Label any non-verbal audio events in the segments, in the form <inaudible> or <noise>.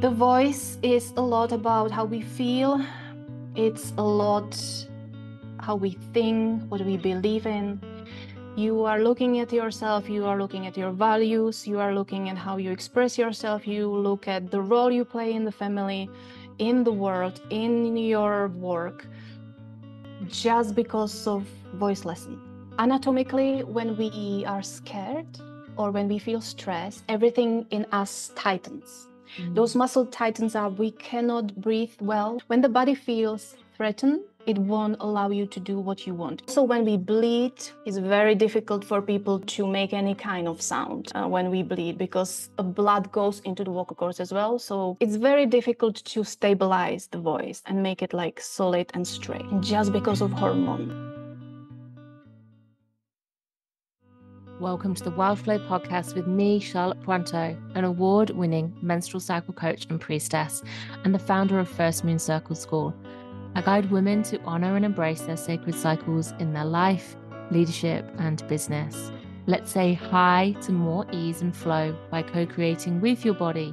The voice is a lot about how we feel, it's a lot how we think, what we believe in. You are looking at yourself, you are looking at your values, you are looking at how you express yourself, you look at the role you play in the family, in the world, in your work, just because of voice lesson. Anatomically, when we are scared or when we feel stressed, everything in us tightens. Mm. Those muscle tightens up, we cannot breathe well. When the body feels threatened, it won't allow you to do what you want. So when we bleed, it's very difficult for people to make any kind of sound uh, when we bleed because blood goes into the vocal cords as well. So it's very difficult to stabilize the voice and make it like solid and straight just because of hormone. Welcome to the Wildflow podcast with me, Charlotte Pointeaux, an award winning menstrual cycle coach and priestess, and the founder of First Moon Circle School. I guide women to honor and embrace their sacred cycles in their life, leadership, and business. Let's say hi to more ease and flow by co creating with your body,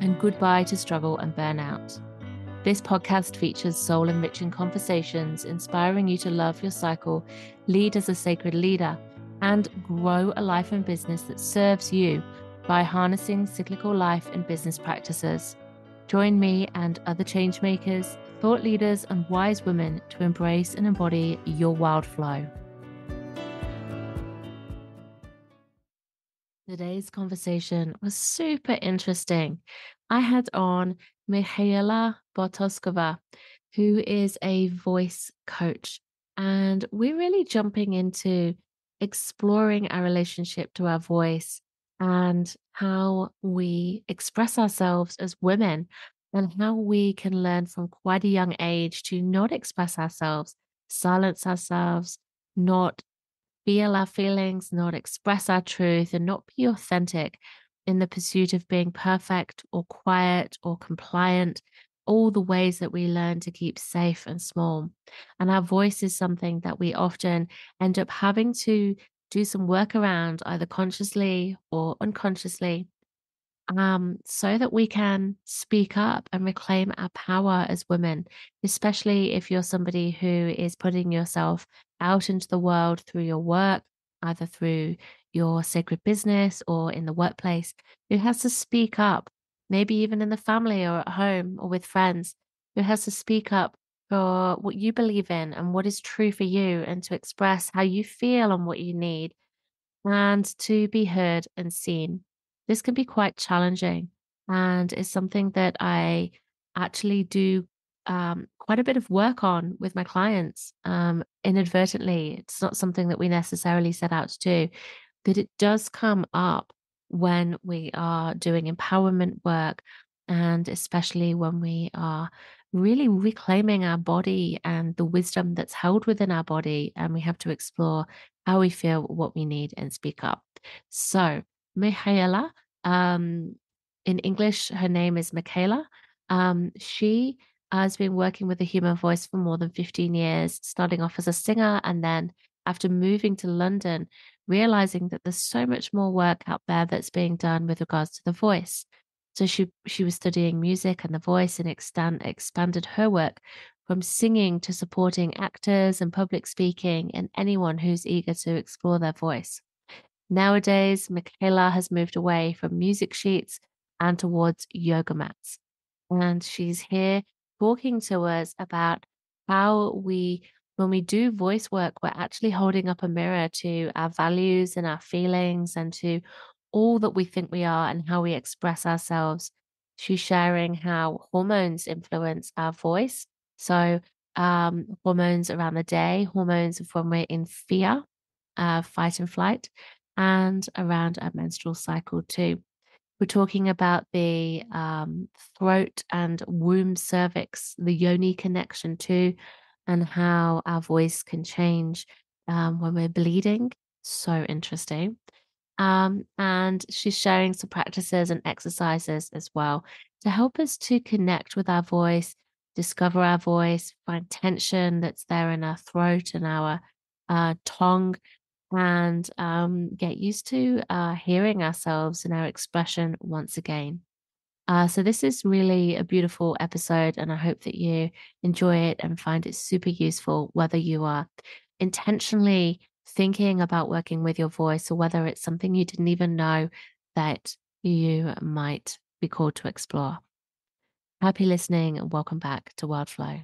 and goodbye to struggle and burnout. This podcast features soul enriching conversations inspiring you to love your cycle, lead as a sacred leader, and grow a life and business that serves you by harnessing cyclical life and business practices. Join me and other changemakers thought leaders, and wise women to embrace and embody your wild flow. Today's conversation was super interesting. I had on Michaela Botoskova, who is a voice coach, and we're really jumping into exploring our relationship to our voice and how we express ourselves as women and how we can learn from quite a young age to not express ourselves, silence ourselves, not feel our feelings, not express our truth, and not be authentic in the pursuit of being perfect or quiet or compliant, all the ways that we learn to keep safe and small. And our voice is something that we often end up having to do some work around, either consciously or unconsciously, um, so that we can speak up and reclaim our power as women, especially if you're somebody who is putting yourself out into the world through your work, either through your sacred business or in the workplace, who has to speak up, maybe even in the family or at home or with friends, who has to speak up for what you believe in and what is true for you and to express how you feel and what you need and to be heard and seen this can be quite challenging and is something that I actually do um, quite a bit of work on with my clients um, inadvertently. It's not something that we necessarily set out to do, but it does come up when we are doing empowerment work and especially when we are really reclaiming our body and the wisdom that's held within our body and we have to explore how we feel what we need and speak up so Michaela. Um, in English, her name is Michaela. Um, she has been working with the human voice for more than 15 years, starting off as a singer and then after moving to London, realizing that there's so much more work out there that's being done with regards to the voice. So she she was studying music and the voice and extend, expanded her work from singing to supporting actors and public speaking and anyone who's eager to explore their voice. Nowadays, Michaela has moved away from music sheets and towards yoga mats. And she's here talking to us about how we, when we do voice work, we're actually holding up a mirror to our values and our feelings and to all that we think we are and how we express ourselves. She's sharing how hormones influence our voice. So, um, hormones around the day, hormones of when we're in fear, uh, fight and flight, and around our menstrual cycle too. We're talking about the um, throat and womb cervix, the yoni connection too, and how our voice can change um, when we're bleeding. So interesting. Um, and she's sharing some practices and exercises as well to help us to connect with our voice, discover our voice, find tension that's there in our throat and our uh, tongue, and um, get used to uh, hearing ourselves and our expression once again. Uh, so, this is really a beautiful episode, and I hope that you enjoy it and find it super useful, whether you are intentionally thinking about working with your voice or whether it's something you didn't even know that you might be called to explore. Happy listening and welcome back to Wild Flow.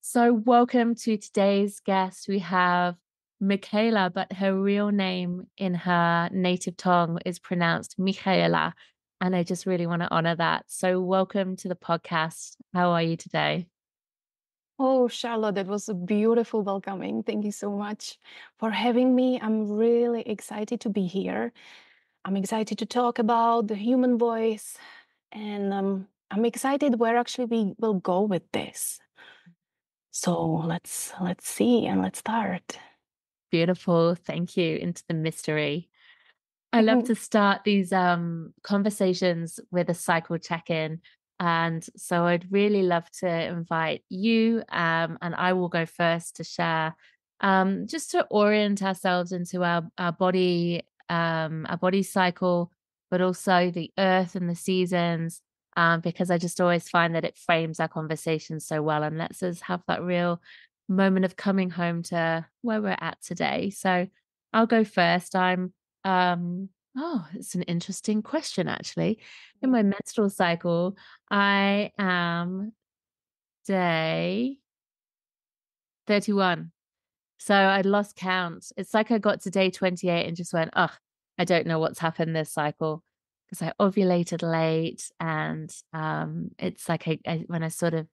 So, welcome to today's guest. We have Michaela, but her real name in her native tongue is pronounced Michaela. And I just really want to honor that. So, welcome to the podcast. How are you today? Oh, Charlotte, that was a beautiful welcoming. Thank you so much for having me. I'm really excited to be here. I'm excited to talk about the human voice, and um, I'm excited where actually we will go with this. So let's let's see and let's start. Beautiful. Thank you. Into the mystery. I love to start these um, conversations with a cycle check in. And so I'd really love to invite you, um, and I will go first to share um, just to orient ourselves into our, our body, um, our body cycle, but also the earth and the seasons, um, because I just always find that it frames our conversation so well and lets us have that real moment of coming home to where we're at today. So I'll go first. I'm um oh, it's an interesting question actually. In my menstrual cycle, I am day 31. So I'd lost count. It's like I got to day 28 and just went, oh, I don't know what's happened this cycle because I ovulated late. And um, it's like I, I, when I sort of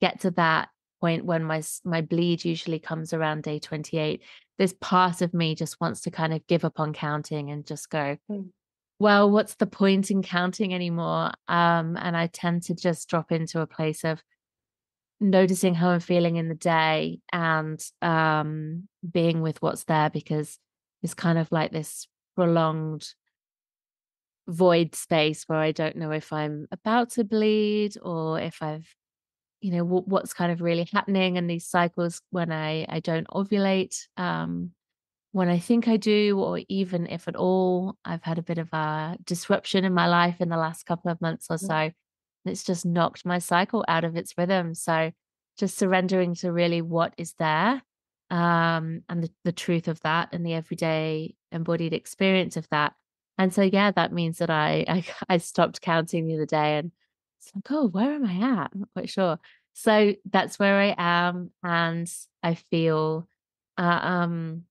get to that point when my my bleed usually comes around day 28 this part of me just wants to kind of give up on counting and just go mm. well what's the point in counting anymore um and i tend to just drop into a place of noticing how i'm feeling in the day and um being with what's there because it's kind of like this prolonged void space where i don't know if i'm about to bleed or if i've you know w- what's kind of really happening and these cycles when i i don't ovulate um when i think i do or even if at all i've had a bit of a disruption in my life in the last couple of months or so it's just knocked my cycle out of its rhythm. So just surrendering to really what is there um and the, the truth of that and the everyday embodied experience of that. And so yeah that means that I, <laughs> I i stopped counting the other day and it's like, oh, where am I at? I'm not quite sure. So that's where I am, and I feel, uh, um,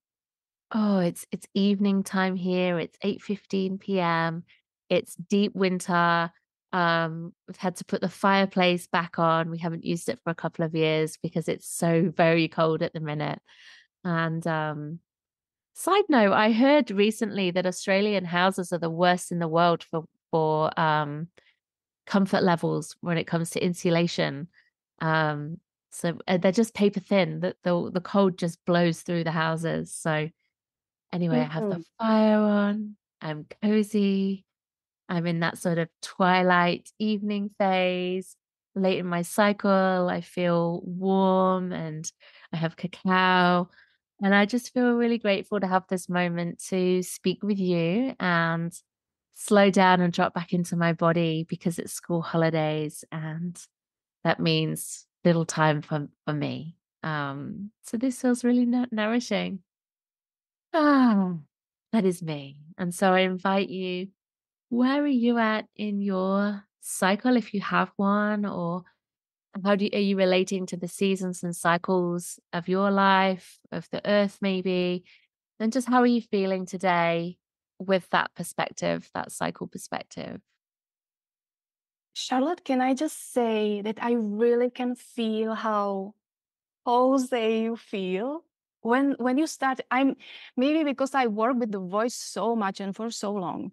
oh, it's it's evening time here. It's eight fifteen p.m. It's deep winter. Um, we've had to put the fireplace back on. We haven't used it for a couple of years because it's so very cold at the minute. And um, side note, I heard recently that Australian houses are the worst in the world for for um comfort levels when it comes to insulation. Um, so uh, they're just paper thin. That the the cold just blows through the houses. So anyway, mm-hmm. I have the mm-hmm. fire on. I'm cozy. I'm in that sort of twilight evening phase. Late in my cycle, I feel warm and I have cacao. And I just feel really grateful to have this moment to speak with you and slow down and drop back into my body because it's school holidays and that means little time for, for me. Um, so this feels really nourishing. Ah, that is me. And so I invite you, where are you at in your cycle if you have one or how do you, are you relating to the seasons and cycles of your life of the earth maybe and just how are you feeling today with that perspective, that cycle perspective. Charlotte, can I just say that I really can feel how Jose you feel when when you start i'm maybe because i work with the voice so much and for so long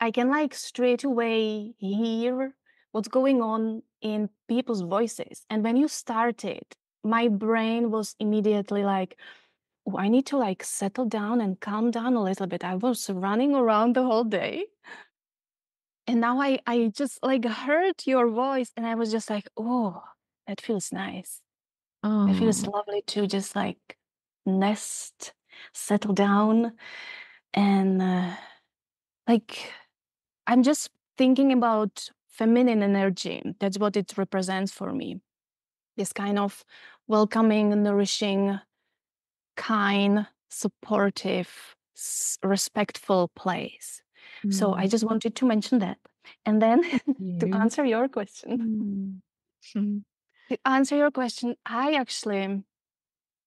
i can like straight away hear what's going on in people's voices and when you started my brain was immediately like oh, I need to like settle down and calm down a little bit. I was running around the whole day. And now I, I just like heard your voice and I was just like, oh, that feels nice. Oh. It feels lovely to just like nest, settle down. And uh, like, I'm just thinking about feminine energy. That's what it represents for me. This kind of welcoming, nourishing, kind, supportive, respectful place. Mm. So I mm. just wanted to mention that. And then <laughs> to answer your question, mm. <laughs> to answer your question, I actually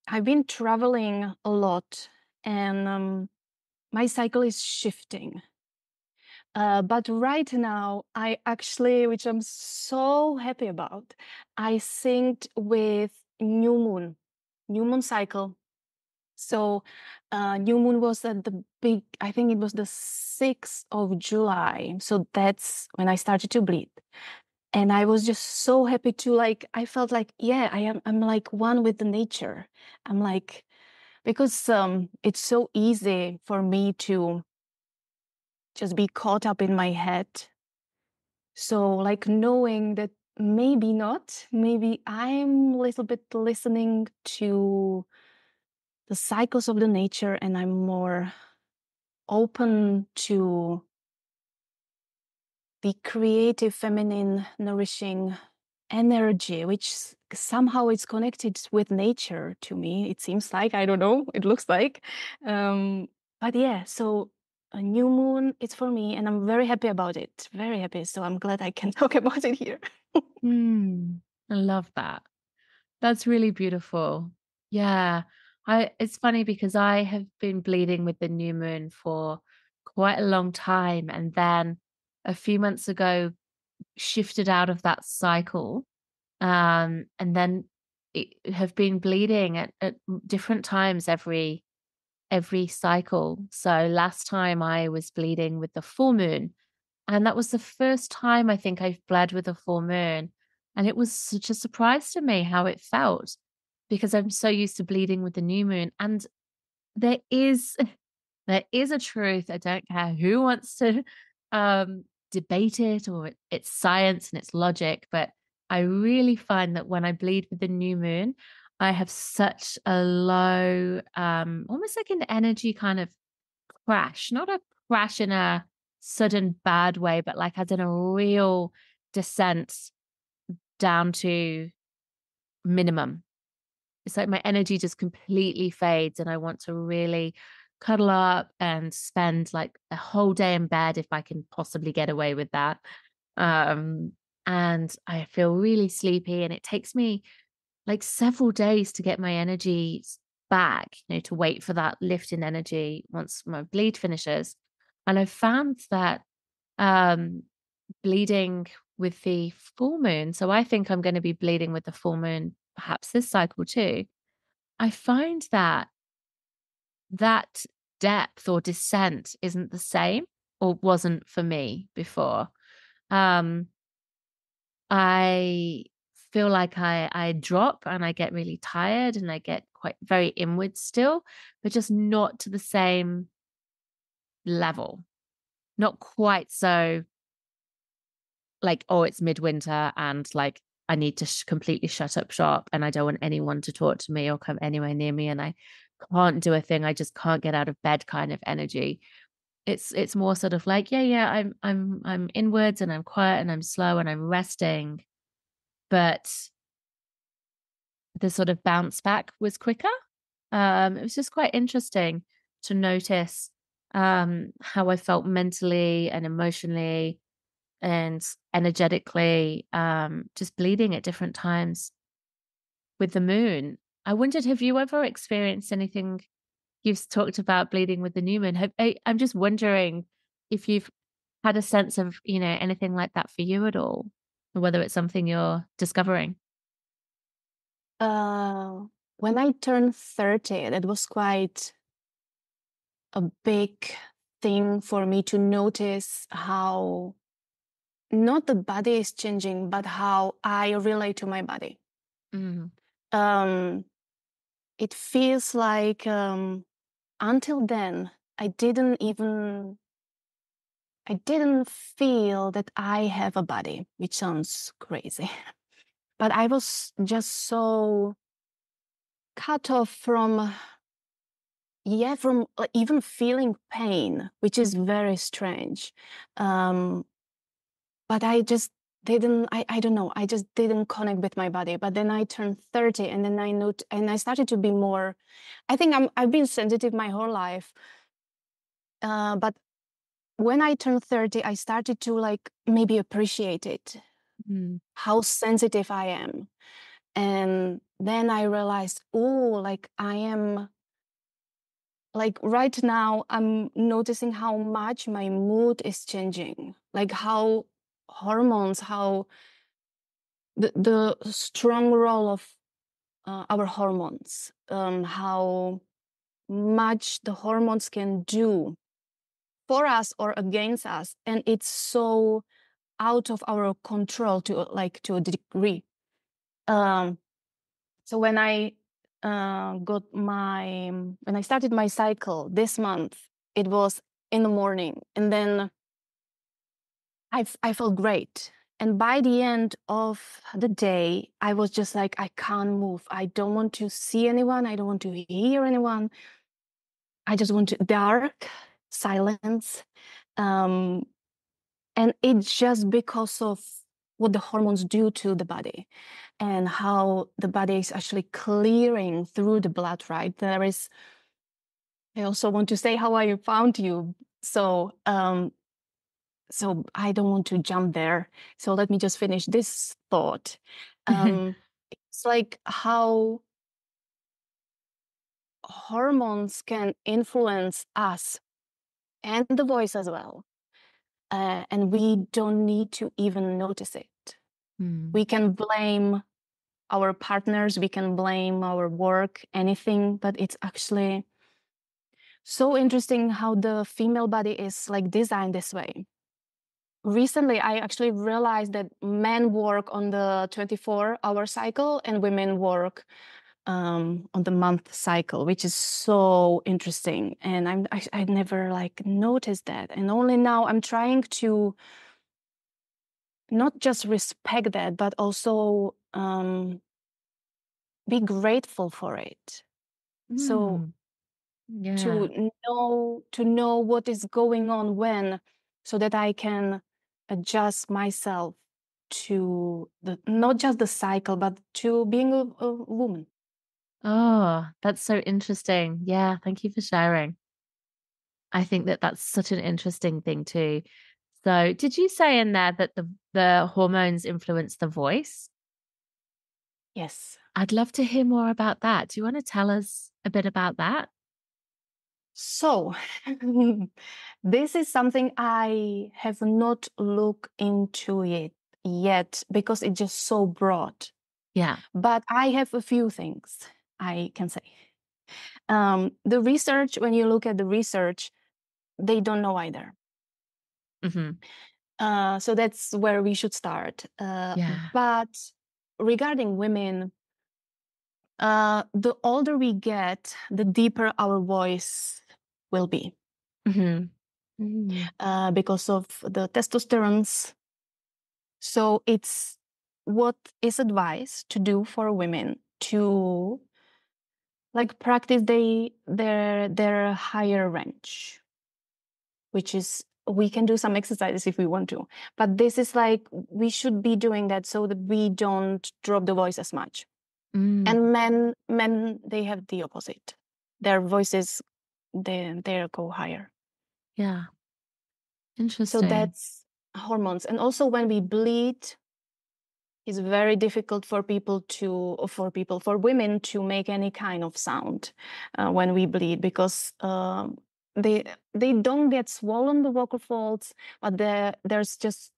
I've been traveling a lot, and um, my cycle is shifting. Uh, but right now, I actually, which I'm so happy about, I synced with new moon, new moon cycle. So, uh, new moon was at the big, I think it was the 6th of July. So that's when I started to bleed. And I was just so happy to like, I felt like, yeah, I am, I'm like one with the nature. I'm like, because um, it's so easy for me to just be caught up in my head. So, like, knowing that maybe not, maybe I'm a little bit listening to the cycles of the nature and I'm more open to the creative, feminine, nourishing energy, which somehow is connected with nature to me. It seems like, I don't know, it looks like. Um, but yeah, so a new moon, it's for me, and I'm very happy about it. Very happy. So I'm glad I can <laughs> talk about it here. mm, I love that. That's really beautiful. Yeah. I it's funny because I have been bleeding with the new moon for quite a long time and then a few months ago shifted out of that cycle um, and then have been bleeding at, at different times every every cycle. So last time i was bleeding with the full moon and that was the first time i think i've bled with a full moon and it was such a surprise to me how it felt because i'm so used to bleeding with the new moon and there is <laughs> there is a truth i don't care who wants to <laughs> um debate it or it's science and it's logic, but I really find that when I bleed with the new moon, I have such a low, um, almost like an energy kind of crash, not a crash in a sudden bad way, but like as in a real descent down to minimum. It's like my energy just completely fades and I want to really cuddle up and spend like a whole day in bed if I can possibly get away with that. Um, and I feel really sleepy, and it takes me like several days to get my energy back, you know, to wait for that lift in energy once my bleed finishes. And I found that um, bleeding with the full moon, so I think I'm going to be bleeding with the full moon perhaps this cycle too. I find that that depth or descent isn't the same or wasn't for me before. Um, I feel like I I drop and I get really tired and I get quite very inward still, but just not to the same level. Not quite so like oh it's midwinter and like I need to sh- completely shut up shop and I don't want anyone to talk to me or come anywhere near me and I can't do a thing i just can't get out of bed kind of energy. It's it's more sort of like yeah yeah i'm i'm i'm inwards and i'm quiet and i'm slow and i'm resting. But the sort of bounce back was quicker. Um it was just quite interesting to notice um how i felt mentally and emotionally and energetically um just bleeding at different times with the moon I wondered, have you ever experienced anything? You've talked about bleeding with the new moon. Have, I, I'm just wondering if you've had a sense of, you know, anything like that for you at all, or whether it's something you're discovering. Uh, when I turned 30, that was quite a big thing for me to notice how not the body is changing, but how I relate to my body. Mm. Um, it feels like um, until then I didn't even I didn't feel that I have a body, which sounds crazy. <laughs> but I was just so cut off from yeah from uh, even feeling pain which is very strange um, but i just didn't I, I don't know i just didn't connect with my body. But then i turned 30 and then i note and i started to be more i think i'm i've been sensitive my whole life. Uh, but when i turned 30 i started to like maybe appreciate it Mm. how sensitive i am. And then i realized oh like i am like right now i'm noticing how much my mood is changing like how hormones how the, the strong role of uh, our hormones um, how much the hormones can do for us or against us and it's so out of our control to like to a degree. Um so when i uh, got my when i started my cycle this month it was in the morning and then i i felt great. And by the end of the day i was just like i can't move. I don't want to see anyone. I don't want to hear anyone. I just want to dark silence um and it's just because of what the hormones do to the body and how the body is actually clearing through the blood right? There is i also want to say how i found you. So um so i don't want to jump there. So let me just finish this thought. Um it's like how hormones can influence us and the voice as well uh, and we don't need to even notice it. Mm. we can blame our partners we can blame our work anything but it's actually so interesting how the female body is like designed this way recently i actually realized that men work on the 24 hour cycle and women work um, on the month cycle which is so interesting. And i'm I, I never like noticed that. And only now i'm trying to not just respect that but also um, be grateful for it. So Mm. yeah. to know to know what is going on when so that i can adjust myself to the not just the cycle but to being a, a woman. Oh that's so interesting. Yeah thank you for sharing. I think that that's such an interesting thing too. So did you say in there that the the hormones influence the voice? Yes. I'd love to hear more about that. Do you want to tell us a bit about that so <laughs> this is something i have not looked into it yet because it's just so broad. Yeah. But i have a few things i can say. Um, the research when you look at the research they don't know either. Hmm uh, so that's where we should start. Uh, yeah. but regarding women uh, the older we get the deeper our voice will be. Hmm Mm. uh, because of the testosterones. So it's what is advised to do for women to like practice they their their higher range. Which is we can do some exercises if we want to. But this is like we should be doing that so that we don't drop the voice as much. Mm. and men men they have the opposite. Their voices they they go higher. Yeah. Interesting. so that's hormones and also when we bleed it's very difficult for people to for people for women to make any kind of sound uh, when we bleed because um, they they don't get swollen the vocal folds but there there's just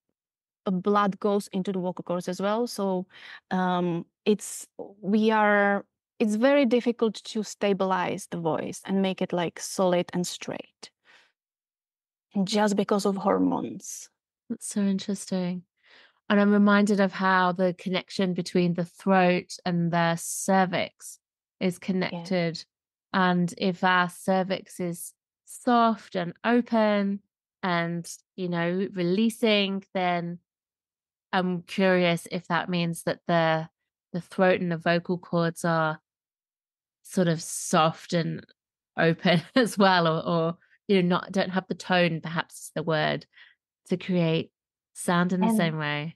a blood goes into the vocal cords as well. So um, it's we are it's very difficult to stabilize the voice and make it like solid and straight just because of hormones That's so interesting. And I'm reminded of how the connection between the throat and the cervix is connected. And if our cervix is soft and open and, you know, releasing, then I'm curious if that means that the the throat and the vocal cords are sort of soft and open <laughs> as well, or, or you know, not don't have the tone, perhaps the word, to create sound in the And- same way.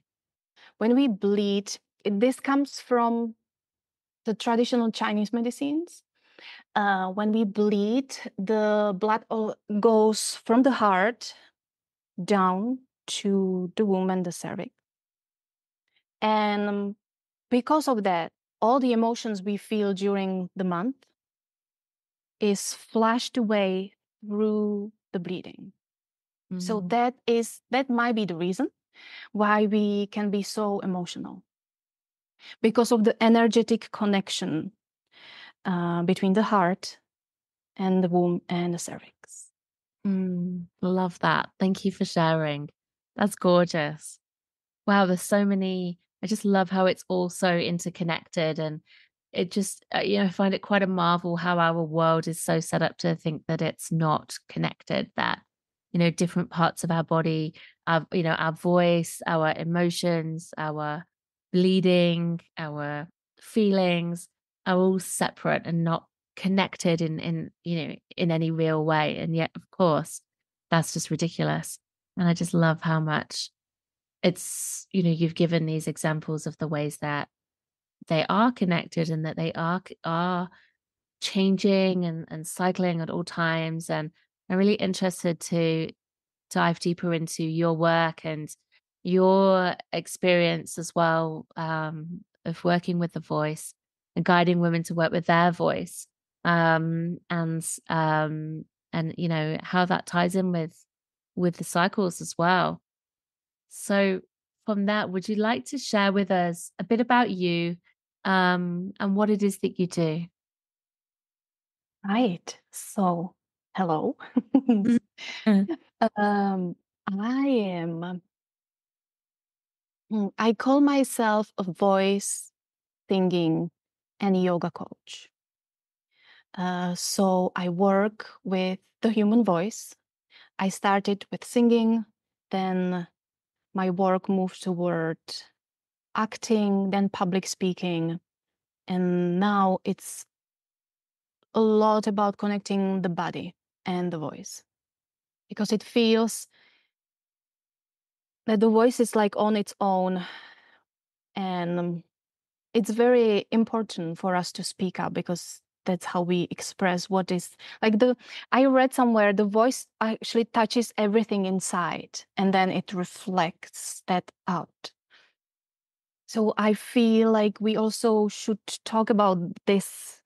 when we bleed, this comes from the traditional Chinese medicines. Uh, when we bleed, the blood goes from the heart down to the womb and the cervix. And because of that, all the emotions we feel during the month is flashed away through the bleeding. Mm-hmm. So that is that might be the reason why we can be so emotional because of the energetic connection uh, between the heart and the womb and the cervix. Mm, love that. Thank you for sharing. That's gorgeous. Wow, there's so many I just love how it's all so interconnected and it just uh, you know I find it quite a marvel how our world is so set up to think that it's not connected that you know different parts of our body our you know our voice our emotions our bleeding our feelings are all separate and not connected in in you know in any real way and yet of course that's just ridiculous and i just love how much it's you know you've given these examples of the ways that they are connected and that they are are changing and, and cycling at all times and i'm really interested to dive deeper into your work and your experience as well um, of working with the voice and guiding women to work with their voice um, and um, and you know how that ties in with with the cycles as well so, from that, would you like to share with us a bit about you um, and what it is that you do? Right. So, hello. Mm-hmm. <laughs> um, I am, hmm, I call myself a voice, singing, and yoga coach. Uh, so, I work with the human voice. I started with singing, then my work moved toward acting, then public speaking. And now it's a lot about connecting the body and the voice because it feels that the voice is like on its own and um, it's very important for us to speak up because that's how we express what is like the i read somewhere the voice actually touches everything inside and then it reflects that out. So i feel like we also should talk about this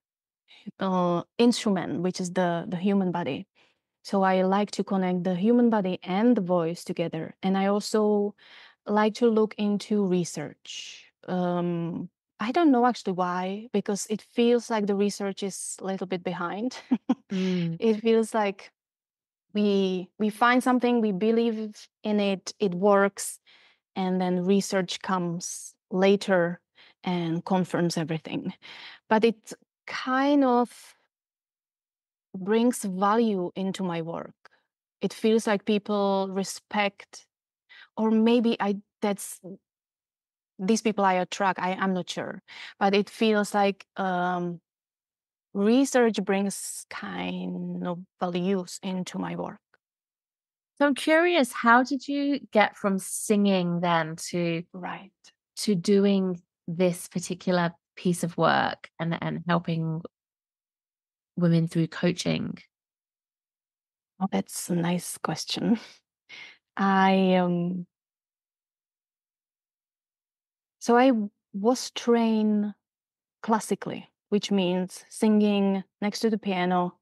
uh, instrument which is the the human body. So i like to connect the human body and the voice together and i also like to look into research. Um, I don't know actually why, because it feels like the research is a little bit behind. <laughs> mm. It feels like we we find something, we believe in it, it works, and then research comes later and confirms everything. But it kind of brings value into my work. It feels like people respect, or maybe I that's these people I attract, I, I'm not sure. But it feels like um, research brings kind of values into my work. So I'm curious, how did you get from singing then to right to doing this particular piece of work and and helping women through coaching? Oh, that's a nice question. I um so I was trained classically, which means singing next to the piano,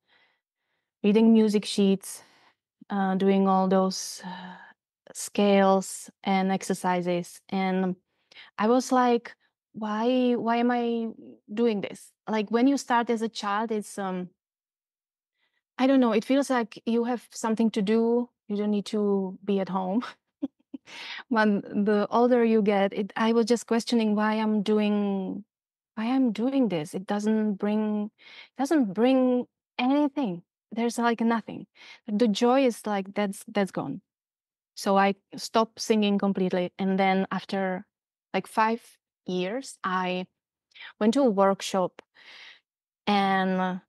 reading music sheets, uh, doing all those uh, scales and exercises. And I was like, why why am I doing this? Like when you start as a child, it's um I don't know, it feels like you have something to do. You don't need to be at home. <laughs> when the older you get it i was just questioning why i'm doing why i'm doing this. It doesn't bring doesn't bring anything. There's like nothing. The joy is like that's that's gone. So i stopped singing completely and then after like five years i went to a workshop and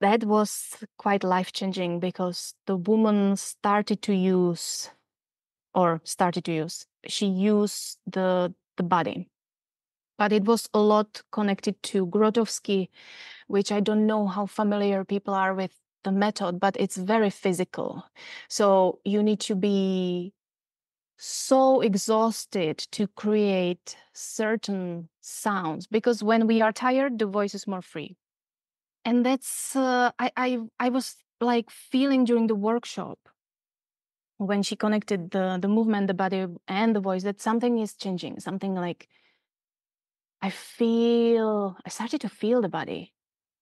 that was quite life changing because the woman started to use or started to use she used the the body. But it was a lot connected to grotowski which i don't know how familiar people are with the method but it's very physical. So you need to be so exhausted to create certain sounds because when we are tired the voice is more free. And that's uh, I, I i was like feeling during the workshop when she connected the the movement the body and the voice that something is changing something like i feel i started to feel the body.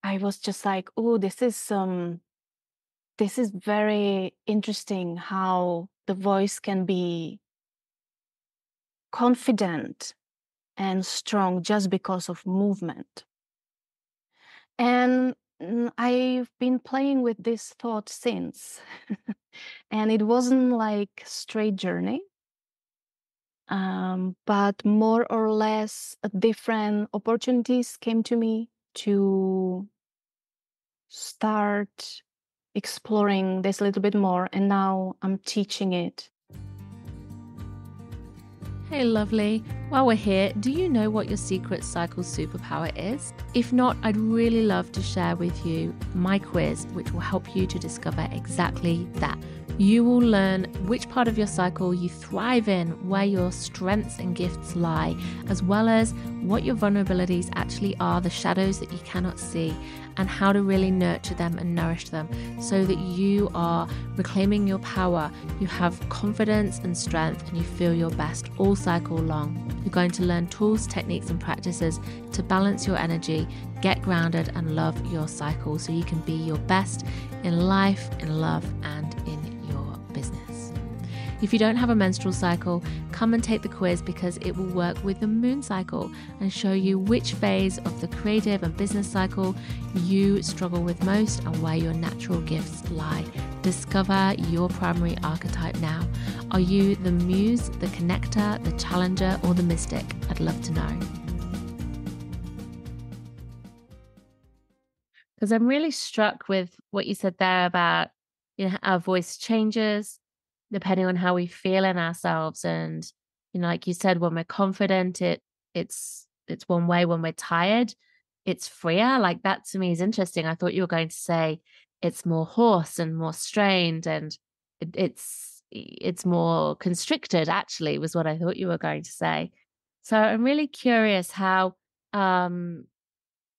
I was just like oh this is um this is very interesting how the voice can be confident and strong just because of movement. And I've been playing with this thought since. <laughs> and it wasn't like straight journey. Um, but more or less uh, different opportunities came to me to start exploring this a little bit more and now i'm teaching it Hey, lovely. While we're here, do you know what your secret cycle superpower is? If not, I'd really love to share with you my quiz, which will help you to discover exactly that. You will learn which part of your cycle you thrive in, where your strengths and gifts lie, as well as what your vulnerabilities actually are, the shadows that you cannot see, and how to really nurture them and nourish them so that you are reclaiming your power. You have confidence and strength, and you feel your best all cycle long. You're going to learn tools, techniques, and practices to balance your energy, get grounded, and love your cycle so you can be your best in life, in love, and in if you don't have a menstrual cycle, come and take the quiz because it will work with the moon cycle and show you which phase of the creative and business cycle you struggle with most and where your natural gifts lie. Discover your primary archetype now. Are you the muse, the connector, the challenger, or the mystic? I'd love to know. Because I'm really struck with what you said there about you know our voice changes depending on how we feel in ourselves and you know like you said when we're confident it it's it's one way when we're tired it's freer like that to me is interesting i thought you were going to say it's more hoarse and more strained and it, it's it's more constricted actually was what i thought you were going to say. So i'm really curious how um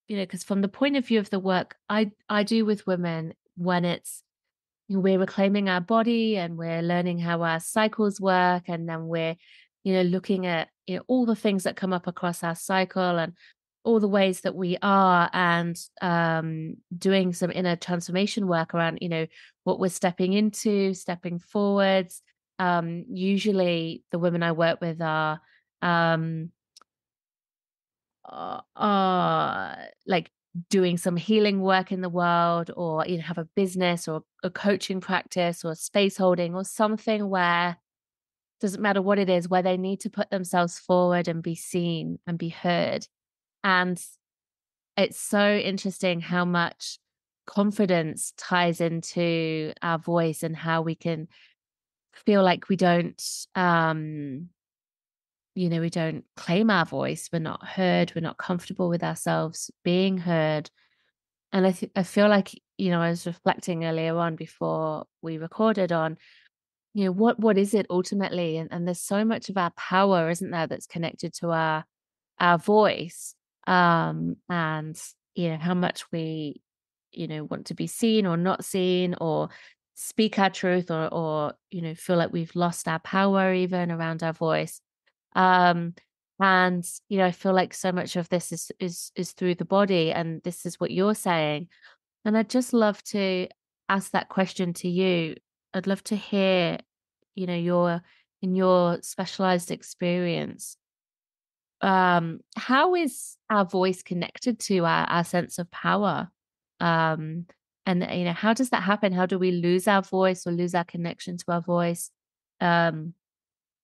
you know because from the point of view of the work i i do with women when it's we're reclaiming our body and we're learning how our cycles work and then we're you know looking at you know all the things that come up across our cycle and all the ways that we are and um, doing some inner transformation work around you know what we're stepping into stepping forwards. Um, usually the women i work with are um, uh, are like doing some healing work in the world or you know have a business or a coaching practice or space holding or something where doesn't matter what it is where they need to put themselves forward and be seen and be heard. And it's so interesting how much confidence ties into our voice and how we can feel like we don't um you know, we don't claim our voice, we're not heard, we're not comfortable with ourselves being heard. And I, th- I feel like, you know, I was reflecting earlier on before we recorded on, you know, what what is it ultimately? And, and there's so much of our power, isn't there, that's connected to our our voice. Um, and you know, how much we, you know, want to be seen or not seen or speak our truth or or, you know, feel like we've lost our power even around our voice um and you know i feel like so much of this is is is through the body and this is what you're saying. And i'd just love to ask that question to you. I'd love to hear you know your in your specialized experience um how is our voice connected to our, our sense of power? Um and you know how does that happen? How do we lose our voice or lose our connection to our voice? Um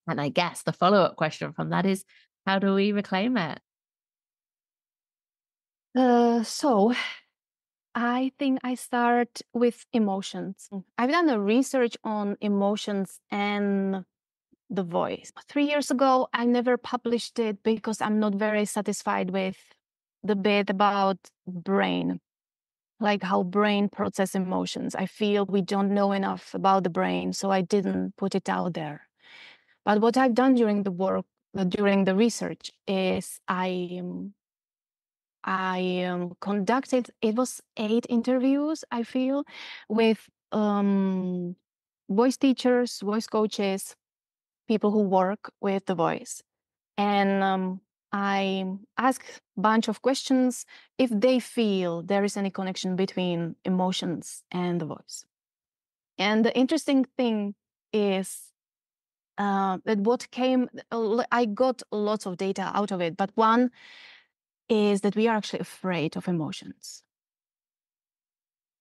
and I guess the follow up question from that is how do we reclaim it? Uh, so I think I start with emotions. I've done a research on emotions and the voice. Three years ago, I never published it because I'm not very satisfied with the bit about brain, like how brain process emotions. I feel we don't know enough about the brain, so I didn't put it out there. But what I've done during the work, uh, during the research, is I um, I um, conducted it was eight interviews. I feel with um, voice teachers, voice coaches, people who work with the voice, and um, I ask a bunch of questions if they feel there is any connection between emotions and the voice. And the interesting thing is uh, that what came, I got lots of data out of it, but one is that we are actually afraid of emotions.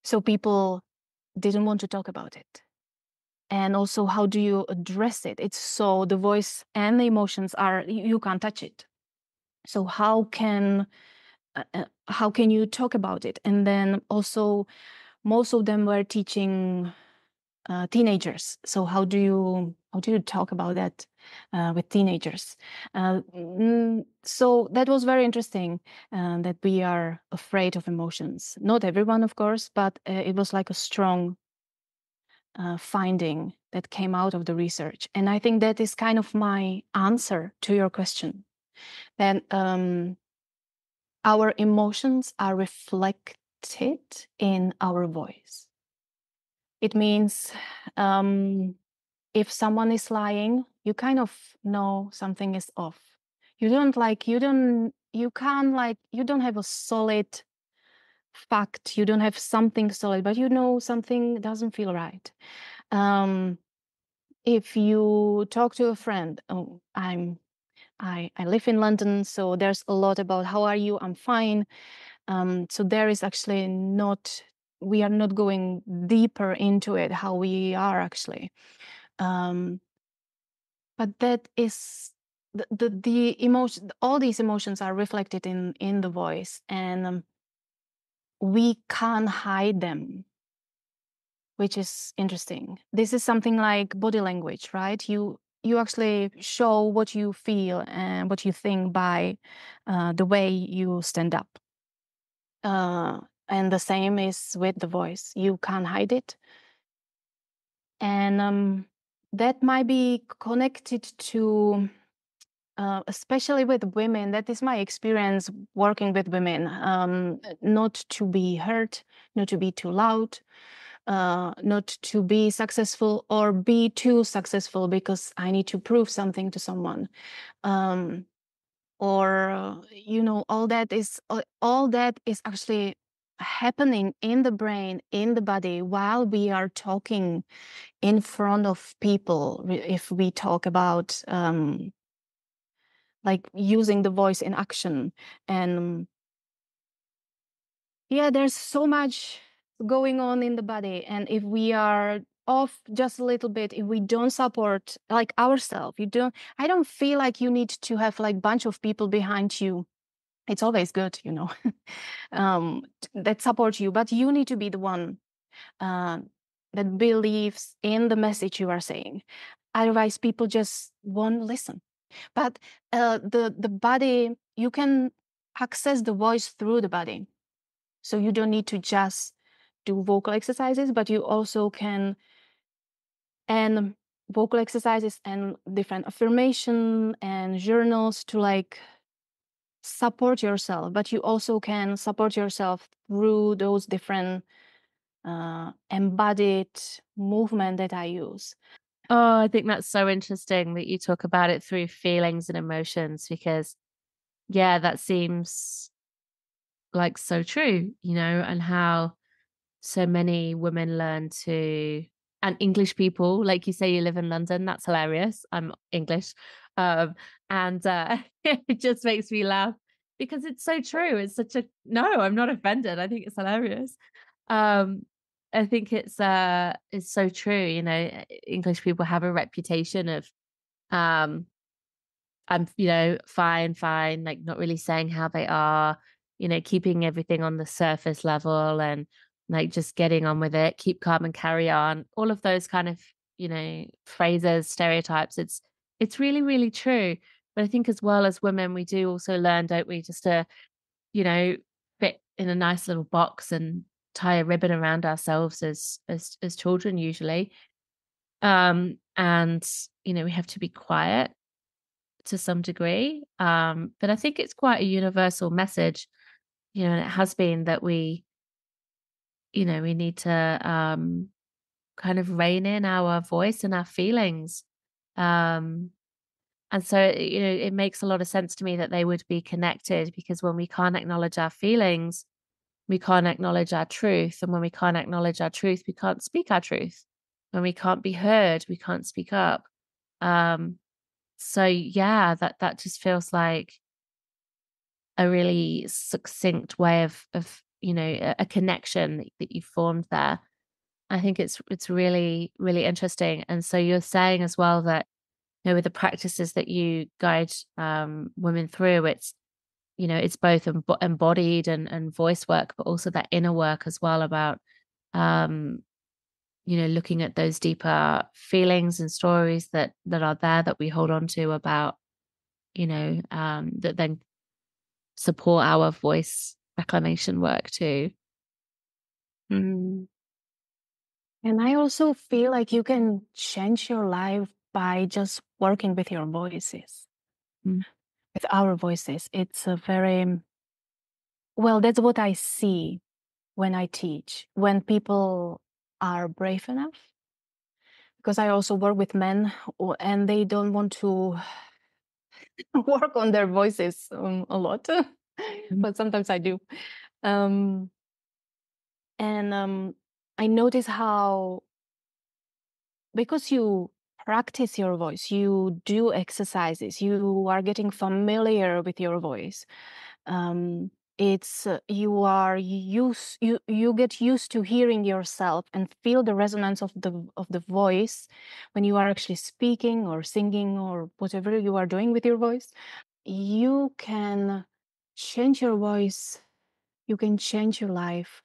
So people didn't want to talk about it. And also, how do you address it? It's so the voice and the emotions are, you can't touch it so how can uh, uh, how can you talk about it and then also most of them were teaching uh, teenagers. So how do you how do you talk about that uh, with teenagers? Uh, mm, so that was very interesting uh, that we are afraid of emotions. Not everyone of course but it was like a strong finding that came out of the research. And i think that is kind of my answer to your question. Then um, our emotions are reflected in our voice. It means um, if someone is lying, you kind of know something is off. You don't like, you don't, you can't like, you don't have a solid fact, you don't have something solid, but you know something doesn't feel right. Um, if you talk to a friend, oh, I'm I, I live in London, so there's a lot about how are you? I'm fine. Um, so there is actually not, we are not going deeper into it, how we are actually. Um, but that is the, the, the emotion, all these emotions are reflected in, in the voice and um, we can't hide them which is interesting. This is something like body language, right? You you actually show what you feel and what you think by uh, the way you stand up. Uh, and the same is with the voice. You can't hide it. And um, that might be connected to, uh, especially with women, that is my experience working with women, um, not to be hurt, not to be too loud, uh, not to be successful or be too successful because I need to prove something to someone. Um, or uh, you know all that is uh, all that is actually happening in the brain in the body while we are talking in front of people if we talk about um, like using the voice in action and yeah there's so much going on in the body and if we are off just a little bit if we don't support like ourselves you don't i don't feel like you need to have like bunch of people behind you it's always good you know <laughs> um, that support you but you need to be the one uh, that believes in the message you are saying. Otherwise people just won't listen. But uh, the the body you can access the voice through the body. So you don't need to just do vocal exercises, but you also can and vocal exercises and different affirmation and journals to like support yourself but you also can support yourself through those different uh, embodied movement that i use. Oh i think that's so interesting that you talk about it through feelings and emotions because yeah that seems like so true you know and how so many women learn to and english people like you say you live in london that's hilarious i'm english um, and uh, <laughs> it just makes me laugh because it's so true it's such a no i'm not offended i think it's hilarious um, i think it's uh it's so true you know english people have a reputation of um i'm you know fine fine like not really saying how they are you know keeping everything on the surface level and like just getting on with it, keep calm and carry on, all of those kind of, you know, phrases, stereotypes. It's it's really, really true. But I think as well as women, we do also learn, don't we, just to, you know, fit in a nice little box and tie a ribbon around ourselves as as as children usually. Um, and you know, we have to be quiet to some degree. Um, but I think it's quite a universal message, you know, and it has been that we, you know, we need to um kind of rein in our voice and our feelings. Um, and so, you know, it makes a lot of sense to me that they would be connected because when we can't acknowledge our feelings, we can't acknowledge our truth. And when we can't acknowledge our truth, we can't speak our truth. When we can't be heard, we can't speak up. Um, so yeah, that that just feels like a really succinct way of of you know a, a connection that, that you formed there. I think it's it's really really interesting. And so you're saying as well that you know with the practices that you guide um, women through, it's you know it's both embodied and and voice work, but also that inner work as well about um, you know looking at those deeper feelings and stories that that are there that we hold on to about you know um, that then support our voice reclamation work too. Mm. And I also feel like you can change your life by just working with your voices, mm. with our voices. It's a very, well, that's what I see when I teach, when people are brave enough. Because I also work with men and they don't want to <laughs> work on their voices um, a lot, <laughs> mm. but sometimes I do. Um, and um, I notice how, because you practice your voice, you do exercises, you are getting familiar with your voice. Um, it's uh, you are used you you get used to hearing yourself and feel the resonance of the of the voice when you are actually speaking or singing or whatever you are doing with your voice you can change your voice you can change your life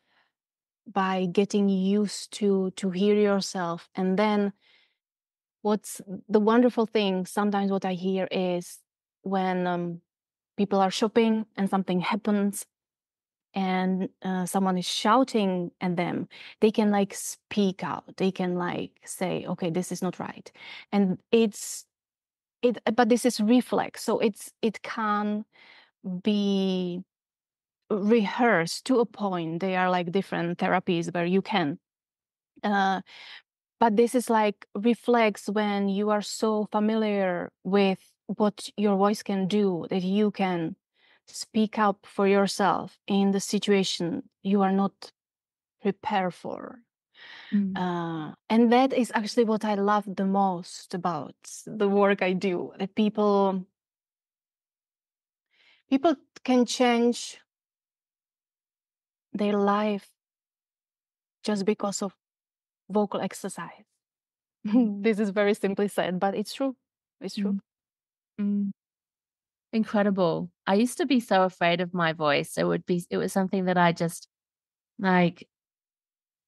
by getting used to to hear yourself and then what's the wonderful thing sometimes what i hear is when um, people are shopping and something happens and uh, someone is shouting at them they can like speak out they can like say okay this is not right and it's it but this is reflex so it's it can be rehearse to a point. They are like different therapies where you can. Uh, but this is like reflects when you are so familiar with what your voice can do that you can speak up for yourself in the situation you are not prepared for. Mm. Uh, and that is actually what I love the most about the work I do. That people people can change their life just because of vocal exercise. <laughs> This is very simply said, but it's true. It's true. Mm. Incredible. I used to be so afraid of my voice. It would be, it was something that I just like,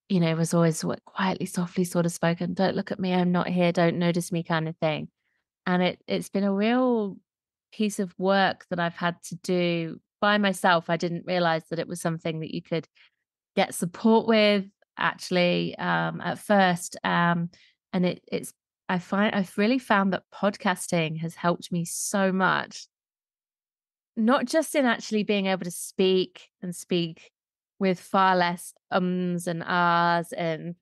you know, was always what quietly, softly sort of spoken. Don't look at me. I'm not here. Don't notice me kind of thing. And it, it's been a real piece of work that I've had to do by myself. I didn't realize that it was something that you could get support with actually um, at first. Um, and it, it's, I find I've really found that podcasting has helped me so much, not just in actually being able to speak and speak with far less ums and ahs and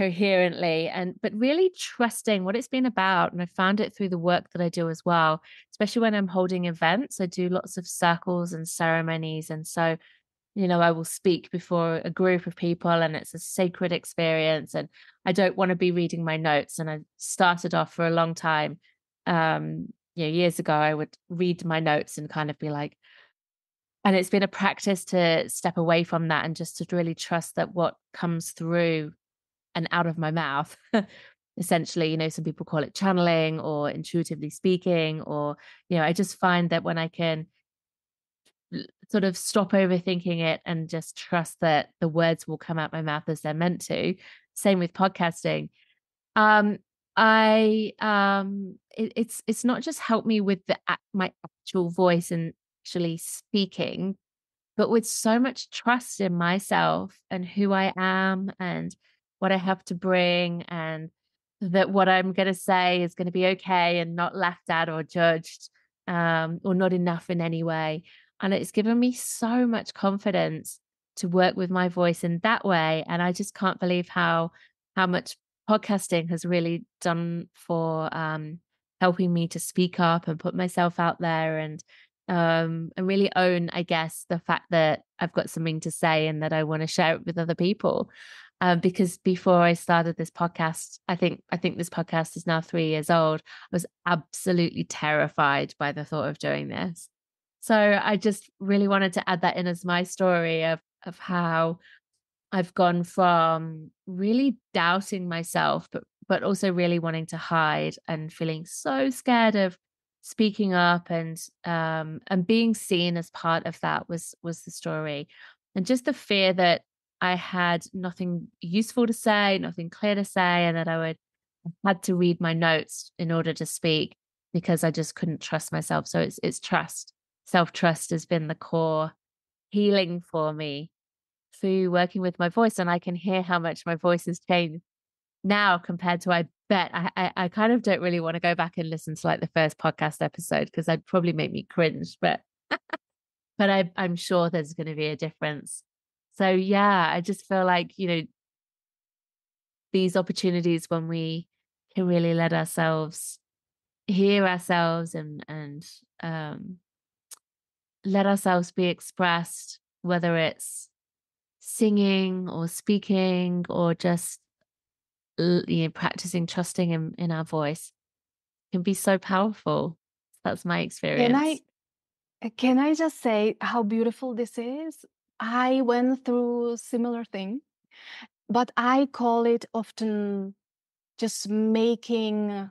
coherently and but really trusting what it's been about and i found it through the work that i do as well especially when i'm holding events i do lots of circles and ceremonies and so you know i will speak before a group of people and it's a sacred experience and i don't want to be reading my notes and i started off for a long time um you know years ago i would read my notes and kind of be like and it's been a practice to step away from that and just to really trust that what comes through and out of my mouth <laughs> essentially you know some people call it channeling or intuitively speaking or you know i just find that when i can sort of stop overthinking it and just trust that the words will come out my mouth as they're meant to same with podcasting um I um it, it's it's not just helped me with the my actual voice and actually speaking, but with so much trust in myself and who I am and what I have to bring and that what I'm going to say is going to be okay and not laughed at or judged um, or not enough in any way. And it's given me so much confidence to work with my voice in that way. And I just can't believe how how much podcasting has really done for um, helping me to speak up and put myself out there and um, and really own, I guess, the fact that I've got something to say and that I want to share it with other people. Um, because before I started this podcast, I think I think this podcast is now three years old. I was absolutely terrified by the thought of doing this. So I just really wanted to add that in as my story of of how I've gone from really doubting myself, but but also really wanting to hide and feeling so scared of speaking up and um and being seen as part of that was was the story and just the fear that i had nothing useful to say nothing clear to say and that i would had to read my notes in order to speak because i just couldn't trust myself so it's it's trust self trust has been the core healing for me through working with my voice and i can hear how much my voice has changed now compared to I bet I, I, I kind of don't really want to go back and listen to like the first podcast episode because I'd probably make me cringe, but <laughs> but I I'm sure there's going to be a difference. So yeah, I just feel like you know these opportunities when we can really let ourselves hear ourselves and and um let ourselves be expressed whether it's singing or speaking or just you know, practicing trusting in, in our voice can be so powerful. That's my experience. Can I uh, can I just say how beautiful this is? I went through similar thing, but I call it often just making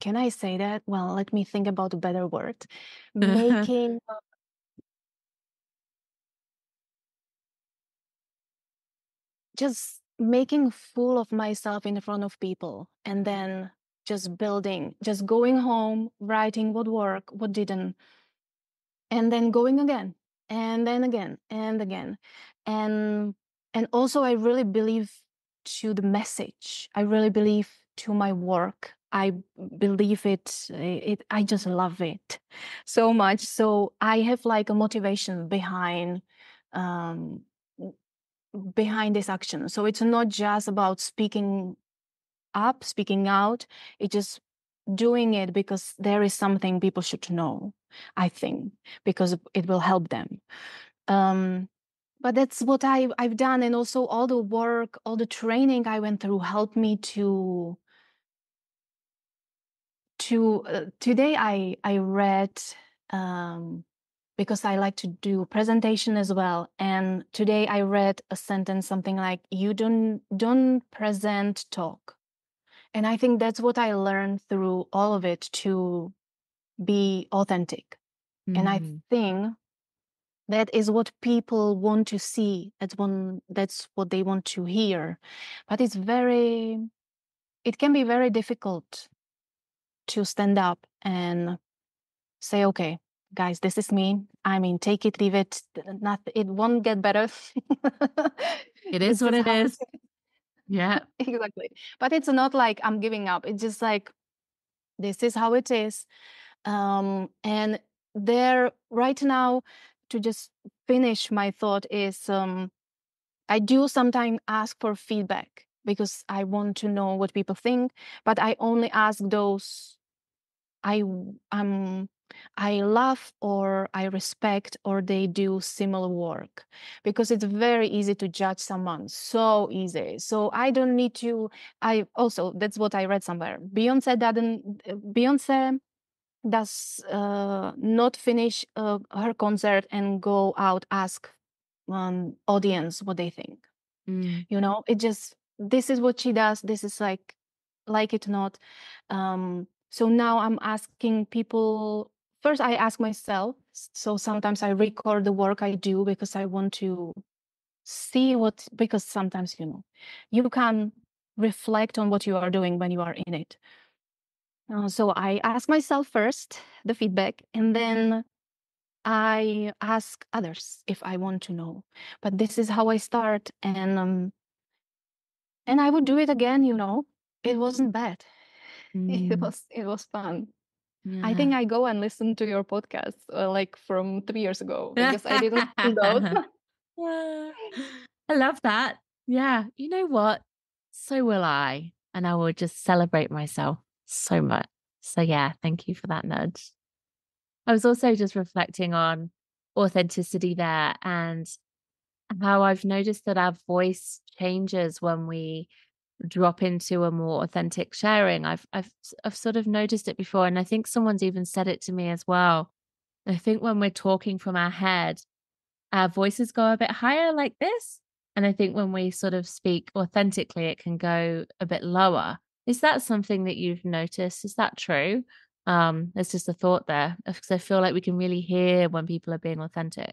can I say that? Well, let me think about a better word. <laughs> Making just making fool of myself in front of people and then just building just going home writing what worked what didn't and then going again and then again and again and and also i really believe to the message i really believe to my work i believe it it i just love it so much so i have like a motivation behind um behind this action. So it's not just about speaking up, speaking out. It's just doing it because there is something people should know, I think, because it will help them. Um, but that's what I, I've done. And also all the work, all the training I went through helped me to to uh, today I I read um, because I like to do presentation as well. And today I read a sentence something like you don't don't present talk. And I think that's what I learned through all of it to be authentic. Mm. And I mm. think that is what people want to see. That's one that's what they want to hear. But it's very it can be very difficult to stand up and say, okay, guys, this is me. I mean, take it, leave it. Not, it won't get better. <laughs> it is what it is. <laughs> Yeah, <laughs> exactly. But it's not like I'm giving up. It's just like this is how it is. Um, and there, right now, to just finish my thought is, um, I do sometimes ask for feedback because I want to know what people think, but I only ask those I am I love or I respect or they do similar work because it's very easy to judge someone so easy. So I don't need to I also that's what I read somewhere Beyonce doesn't Beyonce does uh, not finish uh, her concert and go out ask um, audience what they think. Mm. you know it just this is what she does this is like like it or not. Um, so now i'm asking people first I ask myself. So sometimes I record the work I do because I want to see what because sometimes you know you can reflect on what you are doing when you are in it. Uh, so I ask myself first the feedback, and then I ask others if I want to know. But this is how I start, and um, and I would do it again. You know, it wasn't bad. <laughs> It Mm, was it was fun. I think I go and listen to your podcast uh, like from three years ago <laughs> because I didn't those. Yeah. <laughs> I love that. Yeah. You know what? So will I. And I will just celebrate myself so much. So, yeah, thank you for that nudge. I was also just reflecting on authenticity there and how I've noticed that our voice changes when we drop into a more authentic sharing. I've I've I've sort of noticed it before and I think someone's even said it to me as well. I think when we're talking from our head, our voices go a bit higher like this. And I think when we sort of speak authentically, it can go a bit lower. Is that something that you've noticed? Is that true? Um, there's just a thought there because I feel like we can really hear when people are being authentic.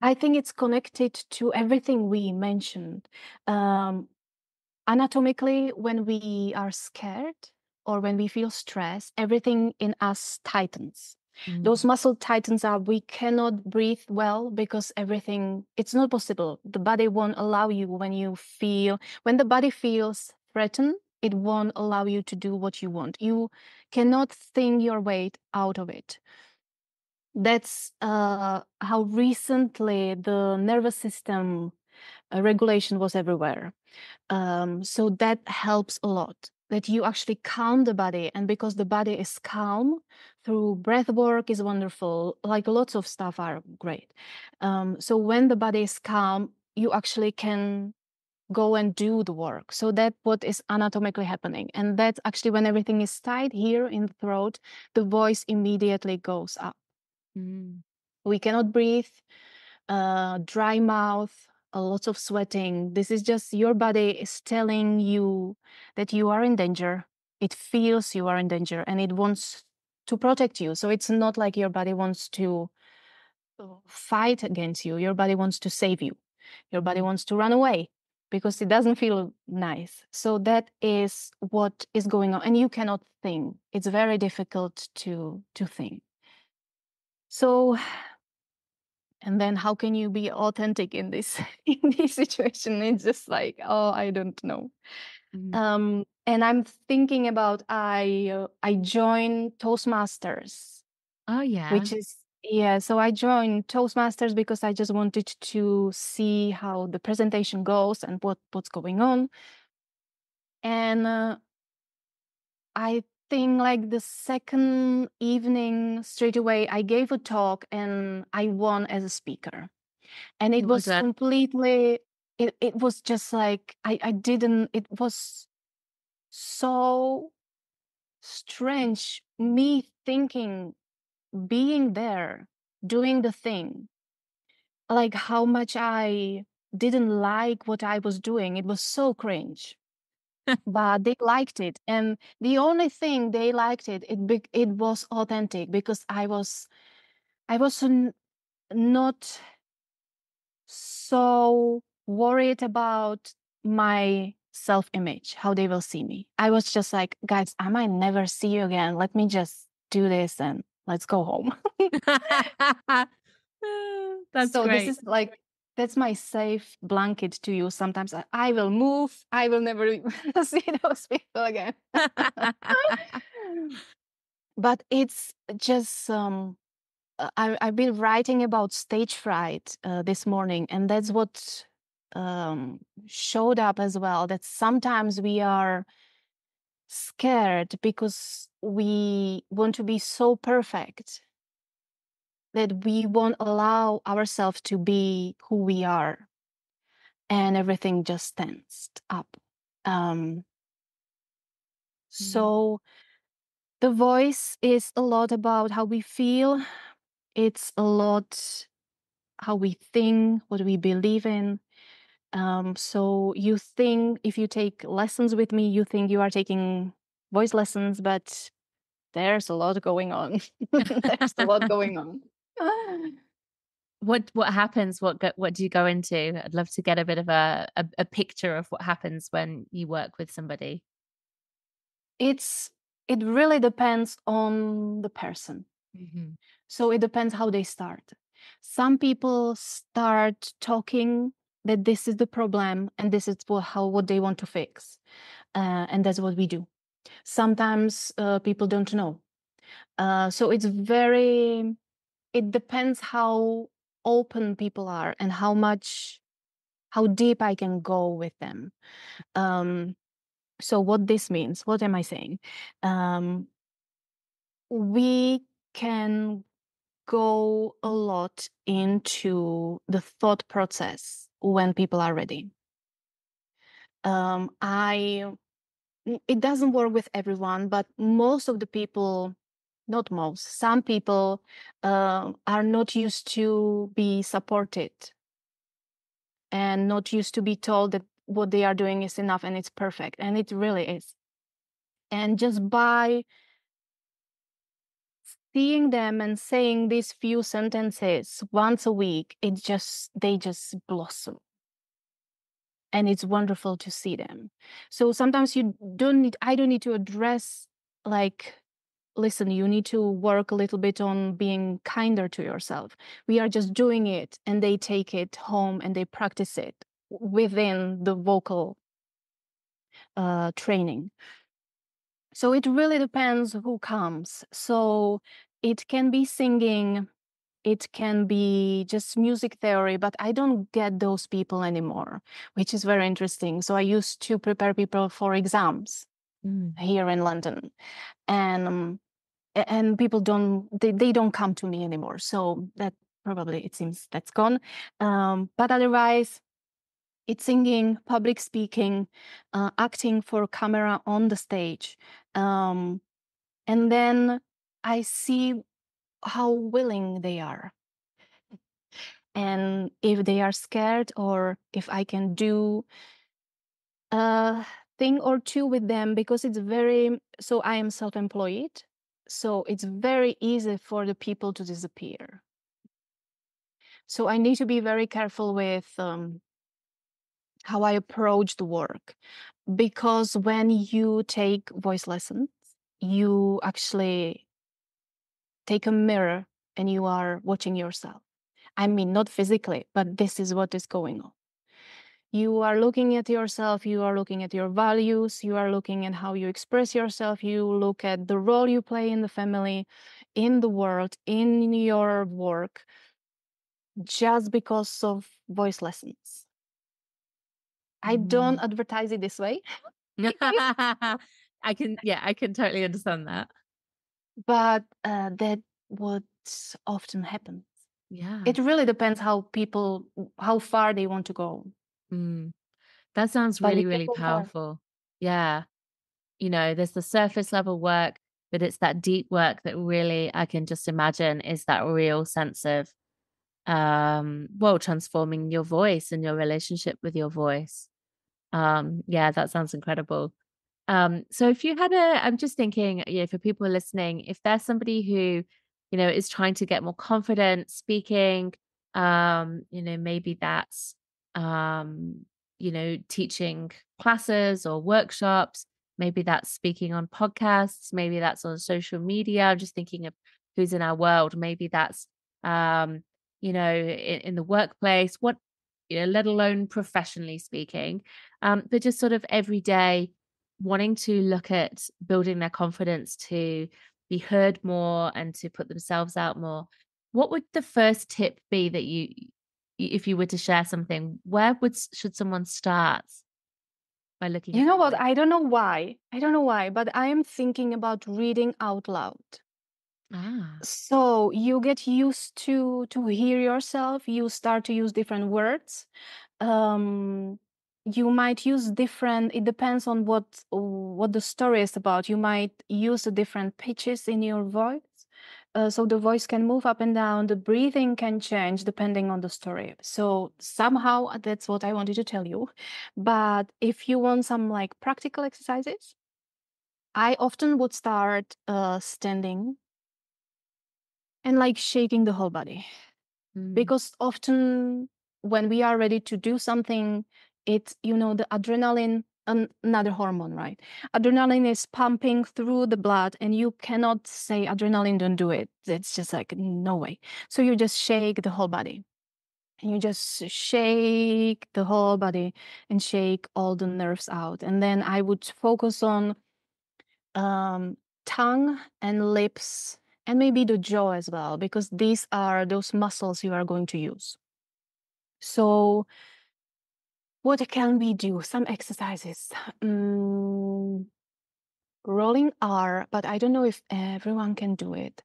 I think it's connected to everything we mentioned. Um, anatomically, when we are scared or when we feel stress, everything in us tightens. Mm. Those muscle tightens up. We cannot breathe well because everything, it's not possible. The body won't allow you when you feel, when the body feels threatened, it won't allow you to do what you want. You cannot think your way out of it. That's uh, how recently the nervous system regulation was everywhere. Um, so that helps a lot that you actually calm the body. And because the body is calm through breath work is wonderful, like lots of stuff are great. Um, so when the body is calm, you actually can go and do the work. So that what is anatomically happening. And that's actually when everything is tight here in the throat, the voice immediately goes up. Mm. We cannot breathe, uh, dry mouth, a lot of sweating. This is just your body is telling you that you are in danger. It feels you are in danger and it wants to protect you. So it's not like your body wants to uh, fight against you. Your body wants to save you. Your body Mm. wants to run away because it doesn't feel nice. So that is what is going on and you cannot think. It's very difficult to to think. So and then how can you be authentic in this <laughs> in this situation it's just like oh i don't know Mm. um and i'm thinking about i uh, i joined toastmasters Oh, yeah. which is yeah so i joined toastmasters because i just wanted to see how the presentation goes and what what's going on and uh, i think like the second evening straight away i gave a talk and i won as a speaker. And it was was completely it, it was just like I, I didn't it was so strange me thinking being there doing the thing. Like how much i didn't like what i was doing. It was so cringe <laughs> but they liked it and the only thing they liked it it be- it was authentic because i was i was n- not so worried about my self image, how they will see me. I was just like, guys, I might never see you again. Let me just do this and let's go home. <laughs> <laughs> That's so great. this is like that's my safe blanket to you. Sometimes I, I will move. I will never <laughs> see those people again. <laughs> but it's just um uh, I, I've been writing about stage fright uh, this morning, and that's what um, showed up as well. That sometimes we are scared because we want to be so perfect that we won't allow ourselves to be who we are, and everything just tensed up. Um, so the voice is a lot about how we feel. It's a lot how we think, what we believe in. Um, so you think if you take lessons with me, you think you are taking voice lessons, but there's a lot going on. <laughs> there's a lot going <laughs> on. What what happens? What go what do you go into? I'd love to get a bit of a a a picture of what happens when you work with somebody. It's it really depends on the person. Mhm. So it depends how they start. Some people start talking that this is the problem and this is what, how what they want to fix, uh, and that's what we do. Sometimes uh, people don't know, uh, so it's very. It depends how open people are and how much, how deep I can go with them. Um, so what this means? What am I saying? Um, we can go a lot into the thought process when people are ready. Um, I it doesn't work with everyone, but most of the people, not most, some people uh, are not used to be supported and not used to be told that what they are doing is enough and it's perfect, and it really is. And just by seeing them and saying these few sentences once a week, it just they just blossom. And it's wonderful to see them. So sometimes you don't need I don't need to address like listen, you need to work a little bit on being kinder to yourself. We are just doing it and they take it home and they practice it within the vocal uh, training. So it really depends who comes. So it can be singing, it can be just music theory, but I don't get those people anymore, which is very interesting. So I used to prepare people for exams Mm. here in London, and um, and people don't they, they don't come to me anymore. So that probably it seems that's gone. Um, but otherwise, it's singing, public speaking, uh, acting for camera on the stage. Um, and then I see how willing they are. And if they are scared or if I can do a thing or two with them, because it's very, so I am self employed. So it's very easy for the people to disappear. So I need to be very careful with um, how I approach the work because when you take voice lessons, you actually take a mirror and you are watching yourself. I mean, not physically, but this is what is going on. You are looking at yourself, you are looking at your values, you are looking at how you express yourself, you look at the role you play in the family, in the world, in your work, just because of voice lessons. I don't Mm. advertise it this way, <laughs> I can yeah, I can totally understand that. but uh, that what often happens. Yeah. It really depends how people, how far they want to go. Mm. That sounds really, really powerful. Yeah. You know, there's the surface level work, but it's that deep work that really I can just imagine is that real sense of um well transforming your voice and your relationship with your voice. Um yeah, that sounds incredible. Um, so if you had a, I'm just thinking, you know, for people listening, if there's somebody who, you know, is trying to get more confident speaking, um, you know, maybe that's, um, you know, teaching classes or workshops, maybe that's speaking on podcasts, maybe that's on social media. I'm just thinking of who's in our world. Maybe that's, um, you know, in, in the workplace, what, you know, let alone professionally speaking, um, but just sort of every day wanting to look at building their confidence to be heard more and to put themselves out more, what would the first tip be that you, if you were to share something, where would should someone start by looking You know what? I don't know why. I don't know why, but I am thinking about reading out loud. Ah, So you get used to to hear yourself. You start to use different words. Um, you might use different. It depends on what what the story is about. You might use the different pitches in your voice. Uh, so the voice can move up and down. The breathing can change depending on the story. So somehow uh, that's what I wanted to tell you. But if you want some like practical exercises, I often would start uh, standing and like shaking the whole body. Mm. because often when we are ready to do something it's you know the adrenaline an- another hormone right? Adrenaline is pumping through the blood and you cannot say adrenaline don't do it. It's just like no way. So you just shake the whole body. And you just shake the whole body and shake all the nerves out. And then i would focus on um, tongue and lips and maybe the jaw as well because these are those muscles you are going to use. So what can we do some exercises mm, rolling r but i don't know if everyone can do it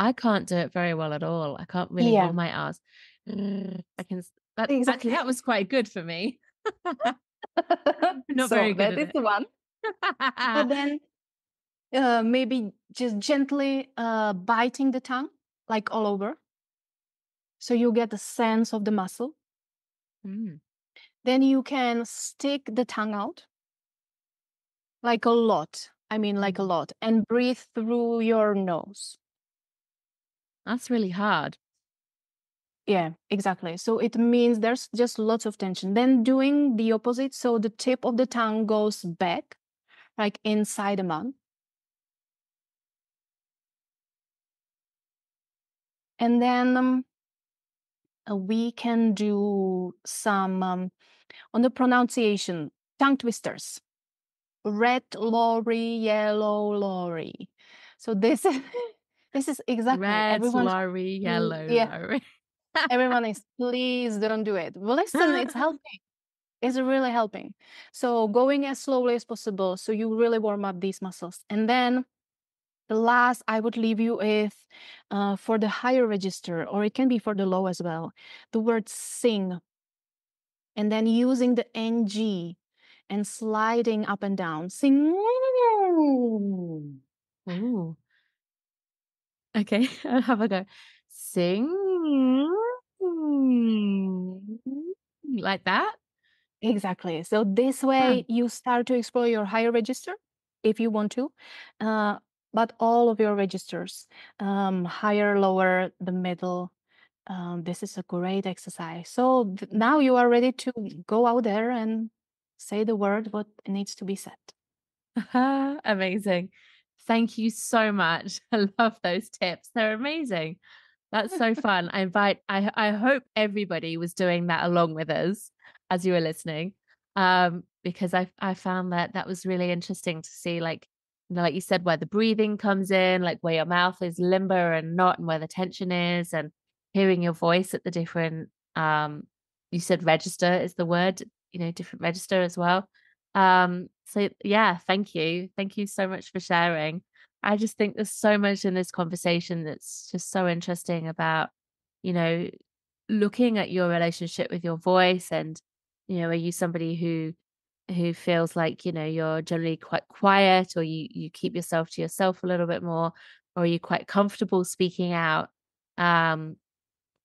I can't do it very well at all. I can't really Yeah. roll my R's. I can. That, Exactly. Actually, that was quite good for me. <laughs> <laughs> Not so very good that at is it. the one but <laughs> then uh, maybe just gently uh, biting the tongue like all over so you get a sense of the muscle Mm. Then you can stick the tongue out like a lot i mean like a Mhm. lot and breathe through your nose That's really hard. yeah exactly so it means there's just lots of tension then doing the opposite so the tip of the tongue goes back like inside the mouth and then um, we can do some um, on the pronunciation tongue twisters. Red lorry yellow lorry. So this is <laughs> this is exactly Red, everyone lorry, yellow, yeah. lorry. everyone is <laughs> please don't do it. Well listen it's <laughs> helping. It's really helping. So going as slowly as possible so you really warm up these muscles. And then the last i would leave you with uh, for the higher register or it can be for the low as well the word sing and then using the ng and sliding up and down sing Ooh. Okay, <laughs> I'll have a go. Sing like that. Exactly. So this way you start to explore your higher register if you want to, uh, but all of your registers, um, higher, lower, the middle. Um, this is a great exercise. So th- now you are ready to go out there and say the word what needs to be said. <laughs> amazing. Thank you so much. <laughs> I love those tips. They're amazing. That's so <laughs> fun. I invite I I hope everybody was doing that along with us as you were listening. Um because I I found that that was really interesting to see like you know like you said where the breathing comes in, like where your mouth is limber and not and where the tension is and hearing your voice at the different um you said register is the word, you know, different register as well. Um, so yeah, thank you. Thank you so much for sharing. I just think there's so much in this conversation that's just so interesting about, you know, looking at your relationship with your voice and, you know, are you somebody who who feels like, you know, you're generally quite quiet or you you keep yourself to yourself a little bit more, or are you quite comfortable speaking out? Um,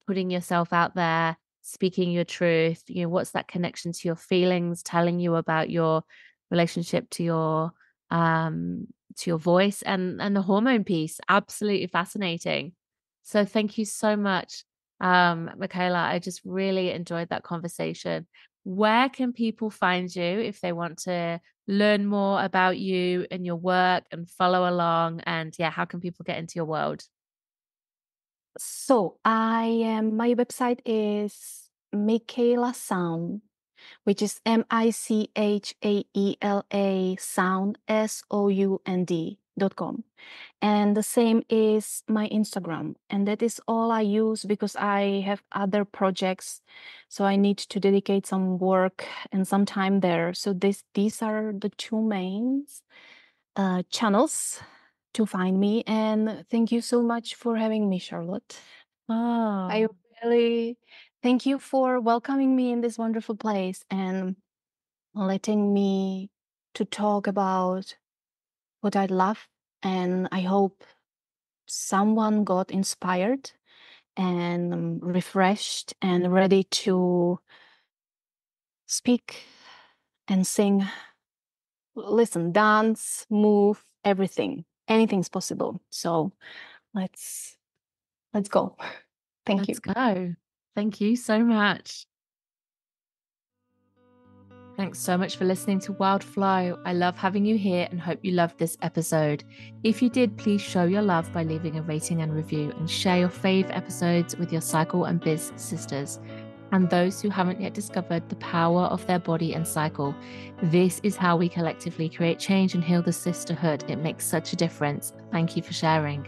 putting yourself out there, speaking your truth, you know, what's that connection to your feelings, telling you about your relationship to your um to your voice and and the hormone piece. Absolutely fascinating. So thank you so much. Um, Michaela, I just really enjoyed that conversation. Where can people find you if they want to learn more about you and your work and follow along? And yeah, how can people get into your world? So I am. My website is Michaela Sound, which is M I C H A E L A Sound S O U N D dot com, and the same is my Instagram, and that is all I use because I have other projects, so I need to dedicate some work and some time there. So this these are the two main uh, channels to find me. And thank you so much for having me, Charlotte. I Oh, really thank you for welcoming me in this wonderful place and letting me to talk about what I love. And I hope someone got inspired and um, refreshed and ready to speak and sing. Listen, dance, move, everything. Anything's possible. So let's let's go. <laughs> Thank you. Let's go. Thank you so much. Thanks so much for listening to Wild Flow. I love having you here and hope you loved this episode. If you did, please show your love by leaving a rating and review and share your fave episodes with your cycle and biz sisters and those who haven't yet discovered the power of their body and cycle. This is how we collectively create change and heal the sisterhood. It makes such a difference. Thank you for sharing.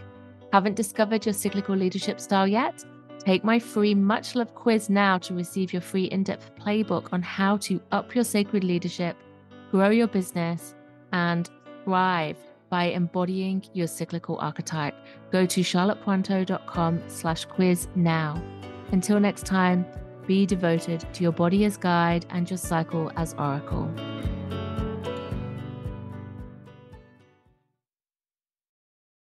Haven't discovered your cyclical leadership style yet? Take my free Much Love quiz now to receive your free in depth playbook on how to up your sacred leadership, grow your business, and thrive by embodying your cyclical archetype. Go to charlottepointeaux.com slash quiz now. Until next time, be devoted to your body as guide and your cycle as oracle.